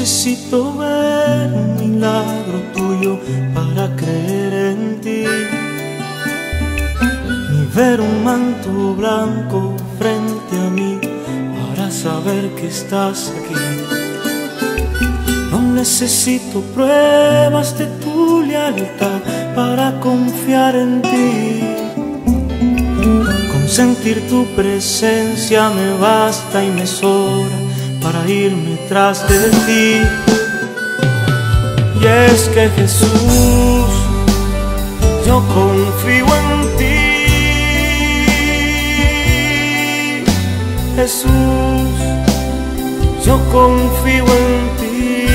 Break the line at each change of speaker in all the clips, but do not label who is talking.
necesito ver un milagro tuyo para creer en ti. Ni ver un manto blanco frente a mí para saber que estás aquí. No necesito pruebas de tu lealtad para confiar en ti. Con sentir tu presencia me basta y me sobra para irme tras de ti. Y es que Jesús, yo confío en ti. Jesús, yo confío en ti.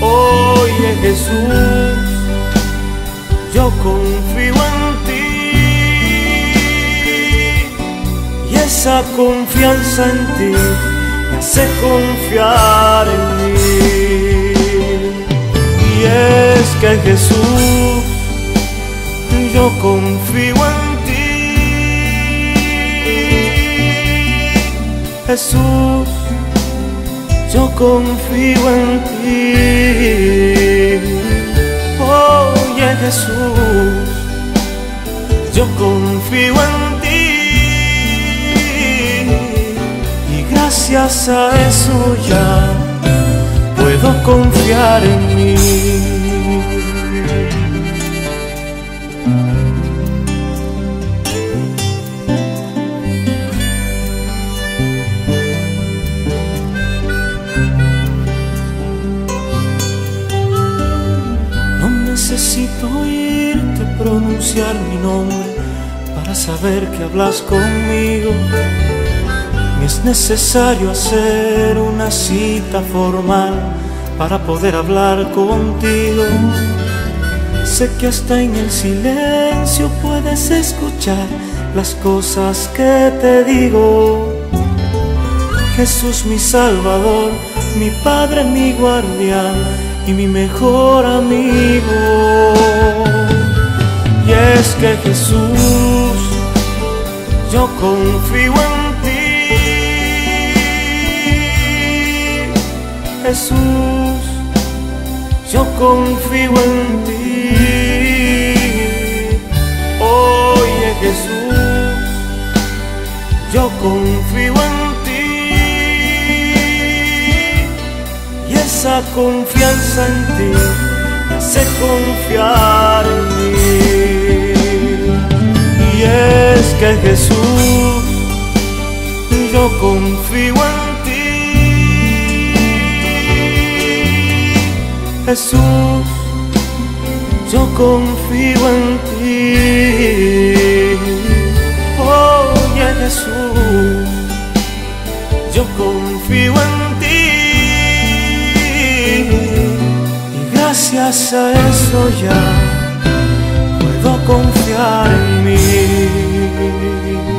Oye Jesús, yo confío esa confianza en ti me hace confiar en mí. Y es que Jesús, yo confío en ti. Jesús, yo confío en ti. Gracias a eso ya puedo confiar en mí. No necesito oírte pronunciar mi nombre para saber que hablas conmigo. Necesario hacer una cita formal para poder hablar contigo. Sé que hasta en el silencio puedes escuchar las cosas que te digo. Jesús mi Salvador, mi Padre, mi guardián y mi mejor amigo. Y es que Jesús, yo confío en Jesús, yo confío en ti. Oye Jesús, yo confío en ti. Y esa confianza en ti me hace confiar en mí. Y es que Jesús, yo confío en ti. Jesús, yo confío en ti. Oye Jesús, yo confío en ti. Y gracias a eso ya puedo confiar en mí.